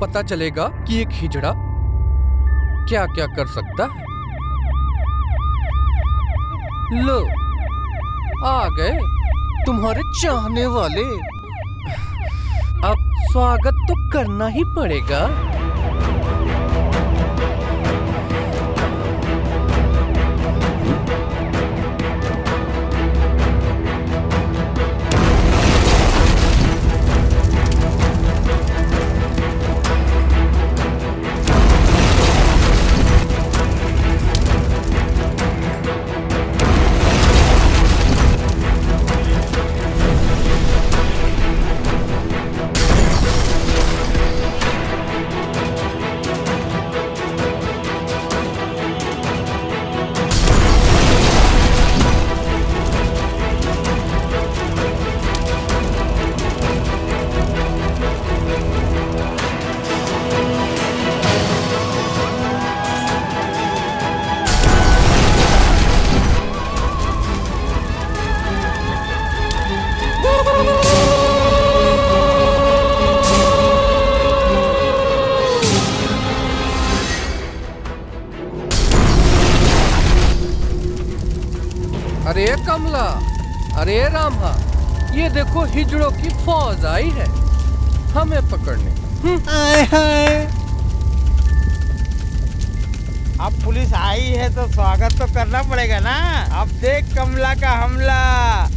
पता चलेगा कि एक हिजड़ा क्या क्या कर सकता है। लो, आ गए तुम्हारे चाहने वाले। अब स्वागत तो करना ही पड़ेगा। देखो हिजड़ों की फौज आई है। हमें पकड़ने। आए हाय। अब पुलिस आई है तो स्वागत तो करना पड़ेगा ना। अब देख कमला का हमला।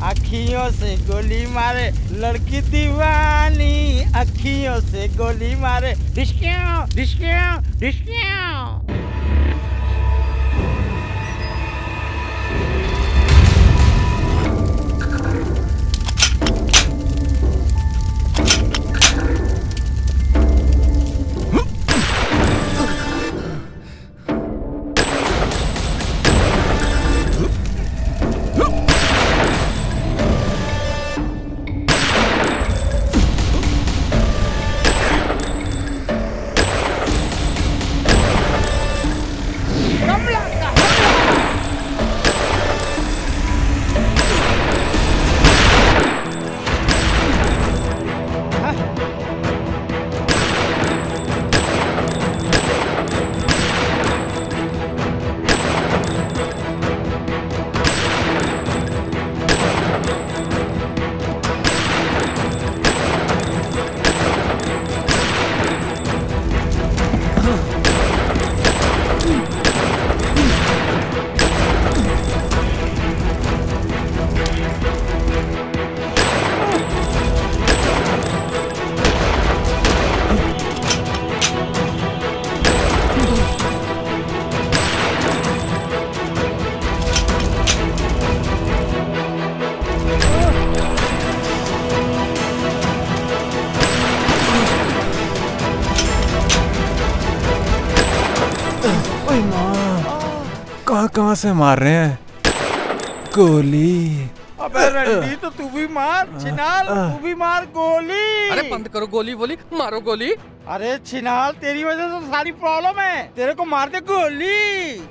अखियों से गोली मारे। लड़की दीवानी अखियों से गोली मारे। डिस्क्यों डिस्क्यों डिस्क्यों कहाँ कहाँ से मार रहे हैं? गोली। अबे रंडी तो तू भी मार छिनाल तू भी मार गोली। अरे बंद करो गोली बोली मारो गोली। अरे छिनाल तेरी वजह से तो सारी प्रॉब्लम है। तेरे को मार दे गोली।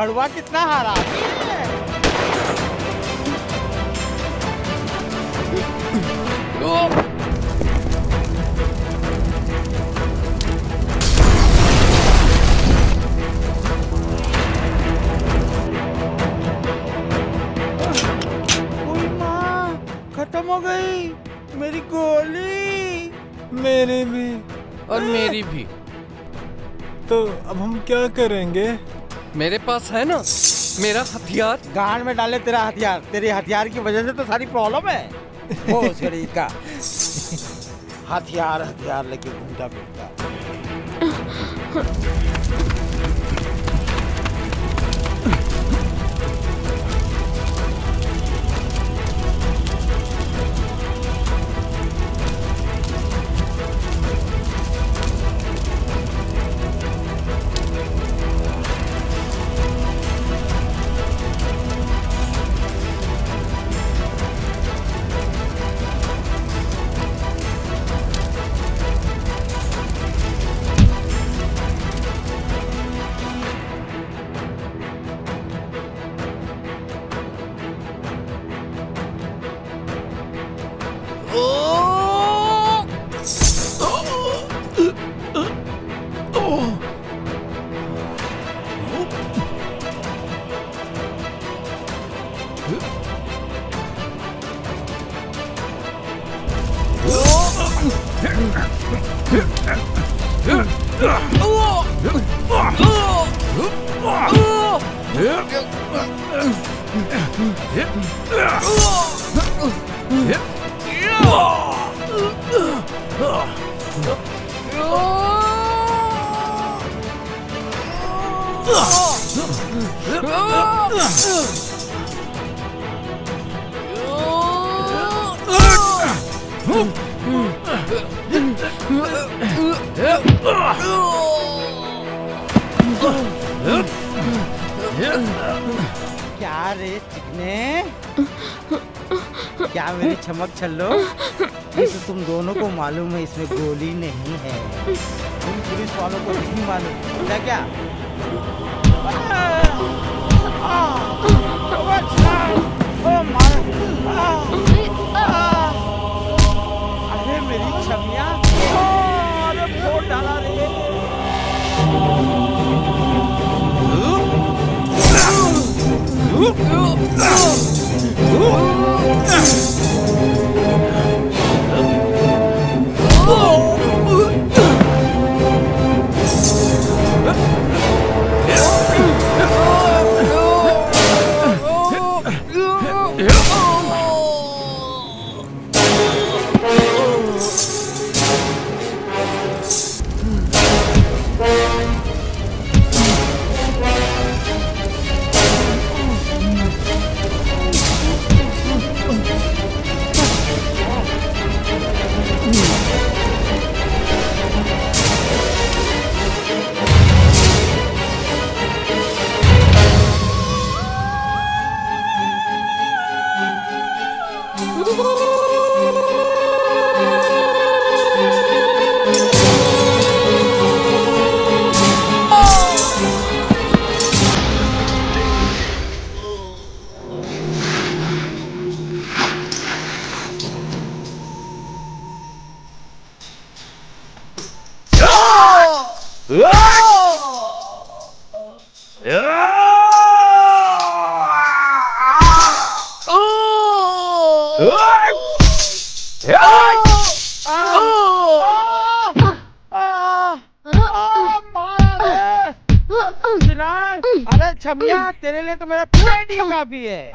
भड़वा कितना है माँ खत्म हो गई। मेरी गोली। मेरे भी। और मेरी भी। तो अब हम क्या करेंगे? मेरे पास है ना मेरा हथियार। गांड में डाले तेरा हथियार। तेरे हथियार की वजह से तो सारी प्रॉब्लम है। ओ शरीर का। हथियार हथियार लेके घूमता फिरता Ugh! क्या रे चिकने? क्या मेरी चमक छल्लो ये तो तुम दोनों को मालूम है, इसमें गोली नहीं है। तुम पुलिस वालों को नहीं मालूम। क्या क्या? अरे और फोड़ डाला रे। अरे छबिया तेरे लिए तो मेरा पेट का भी है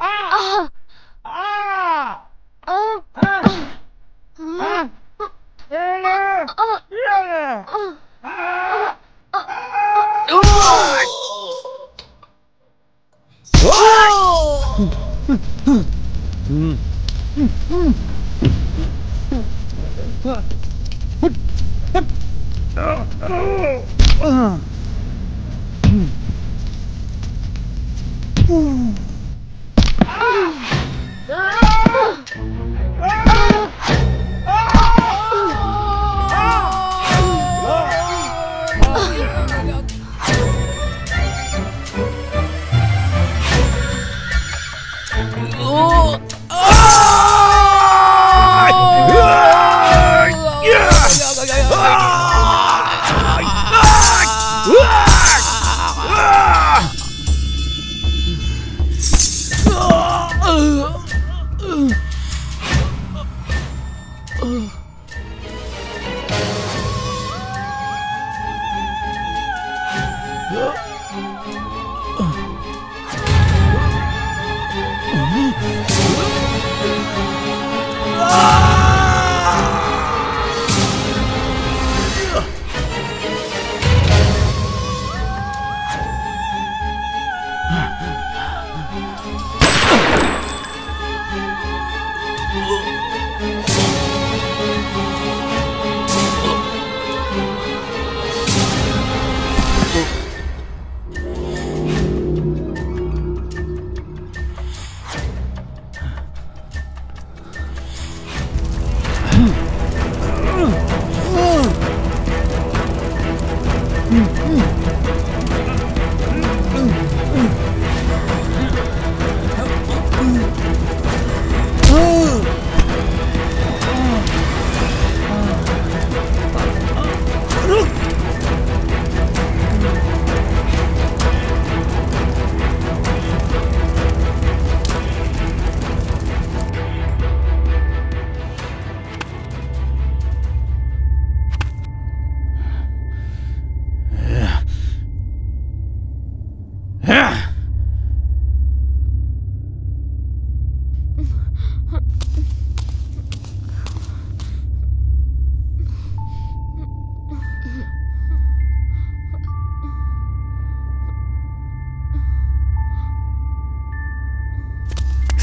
Hmm. Ah! Ah!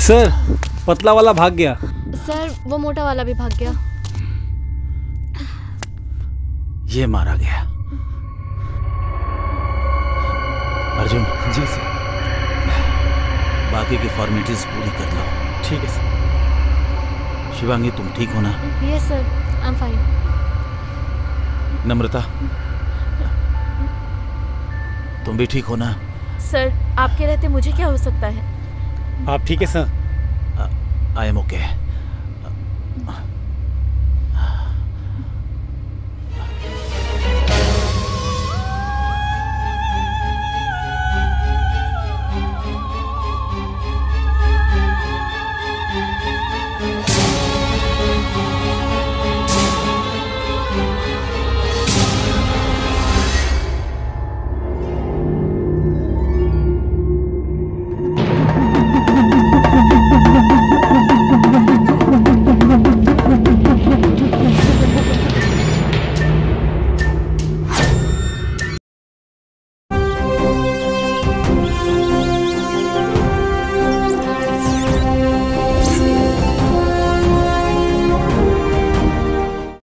सर पतला वाला भाग गया। सर वो मोटा वाला भी भाग गया। ये मारा गया। अर्जुन। जी सर। बाकी की फॉर्मेलिटीज पूरी कर लो। ठीक है सर। शिवांगी तुम ठीक हो ना? Yes sir I am fine Namrata. तुम भी ठीक हो ना? सर आपके रहते मुझे क्या हो सकता है? आप ठीक है सर? I M okay